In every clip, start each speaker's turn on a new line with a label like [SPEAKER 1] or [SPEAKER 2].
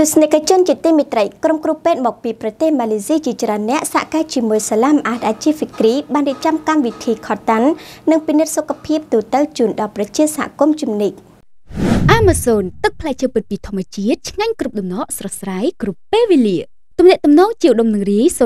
[SPEAKER 1] ទស្សនិកជនជាទីមេត្រីក្រុមគ្រូពេទ្យមកពីប្រទេសម៉ាឡេស៊ីជាច្រើនអ្នកសហការជាមួយសាឡាមអាតអាជីហ្វិគ្រីបានរៀបចំកម្មវិធីខតតាន់និងពិនិត្យសុខភាពទូទៅជូនដល់ប្រជាសហគមន៍ជំនិច
[SPEAKER 2] Amazon ទឹកផ្លែឈើពិតពីធម្មជាតិឆ្ងាញ់គ្រប់ដំណក់ស្រស់ស្រាយគ្រប់ពេលវេលាទំនាក់ទំនងជាឧត្តមនារី097 57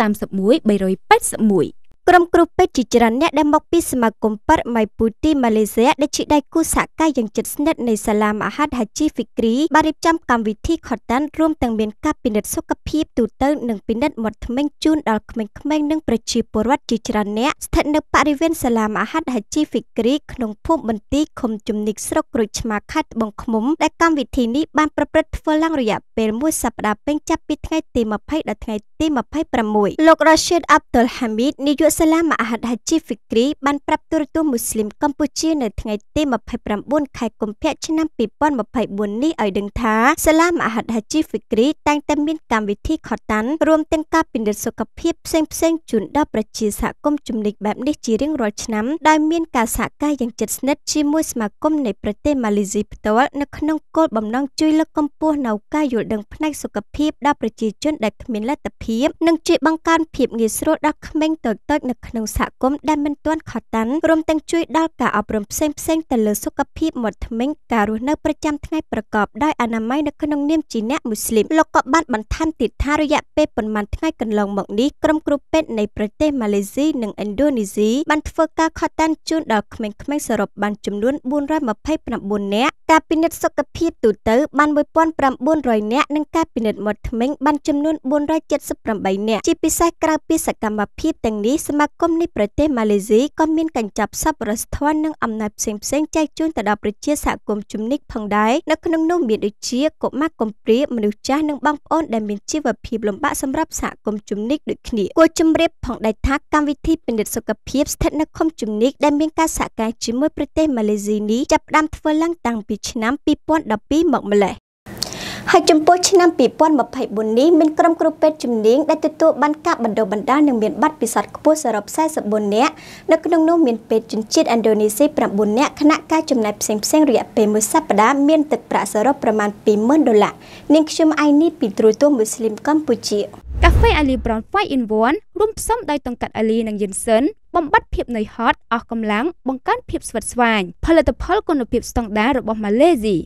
[SPEAKER 2] 31 381
[SPEAKER 1] ក្រុមគ្រូពេទ្យជាច្រើនអ្នកដែលមកពីសមាគមប៉ាត់ម៉ៃពូទីម៉ាឡេស៊ីដែលជាដៃគូសហការយ៉ាងជិតស្និទ្ធនៃសាឡាមអាហាតហាជីហ្វិគ្រីបានរៀបចំកម្មវិធីខតតាន់រួមទាំងមានការពិនិត្យសុខភាពទូទៅនិងពិនិត្យមាត់ធ្មេញជូនដល់ក្មេងៗនិងប្រជាពលរដ្ឋជាច្រើនអ្នកស្ថិតនៅបរិវេណសាឡាមអាហាតហាជីហ្វិគ្រីក្នុងភូមិបន្ទាយឃុំជំនិកស្រុកក្រូចឆ្មាខេត្តត្បូងឃ្មុំដែលកម្មវិធីនេះបានប្រព្រឹត្តធ្វើឡើងរយៈពេលមួយសប្តាហ៍ពេញចាប់ពីថ្ងៃទី20ដល់ថ្ងៃទី26លោករ៉ាស៊ីតអាប់តុលហាមីតនាយកសាឡាមអាហាតហាជីហ្វិគ្រីបានប្រាប់ទូរទស្សន៍មូស្លីមកម្ពុជានៅថ្ងៃទី29ខែកុម្ភៈឆ្នាំ2024នេះឲ្យដឹងថាសាឡាមអាហាតហាជីហ្វិគ្រីតែងតែមានកម្មវិធីខតាន់រួមទាំងការពិនិត្យសុខភាពផ្សេងផ្សេងជូនដល់ប្រជាសហគមន៍ជំនិចបែបនេះជារៀងរាល់ឆ្នាំដោយមានការសហការយ៉ាងជិតស្និទ្ធជាមួយសមាគមនៃប្រទេសម៉ាឡេស៊ីផ្ទាល់នៅក្នុងគោលបំណងជួយលើកកម្ពស់នូវការយល់ដឹងផ្នែកសុខភាពដល់ប្រជាជនដែលគ្មានលទ្ធភាពនិងជួយបង្កើនភាពងាយស្រួលដល់ក្មេងតូចៗនៅក្នុងសហគមន៍ដែលមិនទាន់ខតាន់រួមទាំងជួយដល់ការអប់រំផ្សេងផ្សេងទៅលើសុខភាពមាត់ធ្មេញការរស់នៅប្រចាំថ្ងៃប្រកបដោយអនាម័យនៅក្នុងនាមជាអ្នកមូស្លីមលោកក៏បានបន្ថែមទៀតថារយៈពេលប៉ុន្មានថ្ងៃកន្លងមកនេះក្រុមគ្រូពេទ្យនៃប្រទេសម៉ាឡេស៊ីនិងឥណ្ឌូនេស៊ីបានធ្វើការខតាន់ជូនដល់ក្មេងៗសរុបបានចំនួន429នាក់ការពិនិត្យសុខភាពទូទៅបាន1900នាក់និងការពិនិត្យមាត់ធ្មេញបានចំនួន478នាក់ជាពិសេសក្រៅពីសកម្មភាពទាំងនេះសមាគមនៃប្រទេសម៉ាឡេស៊ីក៏មានកញ្ចប់សប្បុរសធម៌និងអំណោយផ្សេងផ្សេងចែកជូនទៅដល់ប្រជាសហគមន៍ជំនិចផងដែរនៅក្នុងនោះមានដូចជាកុមារកំព្រាមនុស្សចាស់និងបងប្អូនដែលមានជីវភាពលំបាកសម្រាប់សហគមន៍ជំនិចដូចគ្នាគួរជម្រាបផងដែរថាកម្មវិធីពិនិត្យសុខភាពស្ថិតនៅឃុំជំនិចដែលមានការសហការជាមួយប្រទេសម៉ាឡេស៊ីនេះចាប់ផ្ដើមធ្វើឡើងតាំងពីឆ្នាំ2012មកម្លេះ ហើយចំពោះឆ្នាំ2024នេះមានក្រុមគ្រូពេទ្យជំនាញដែលទទួលបានការបណ្ដុះបណ្ដាលនិងមានបទពិសោធន៍ខ្ពស់សរុប44នាក់នៅក្នុងនោះមានពេទ្យជនជាតិឥណ្ឌូនេស៊ី9នាក់គណៈការចំណាយផ្សេងផ្សេងរយៈពេលមួយសប្ដាហ៍មានទឹកប្រាក់សរុបប្រមាណ20,000ដុល្លារនាងខ្ញុំឯនេះពីទ្រួយទោះមូស្លីមកម្ពុជា
[SPEAKER 2] កាហ្វេ Ali Brown 5 in 1រួមផ្សំដោយតង្កាត់ Ali និងយិនសិនបំបត្តិភាពនឿយហត់អស់កម្លាំងបង្កើនភាពស្វិតស្វាញផលិតផលគុណភាពស្តង់ដាររបស់ម៉ាឡេស៊ី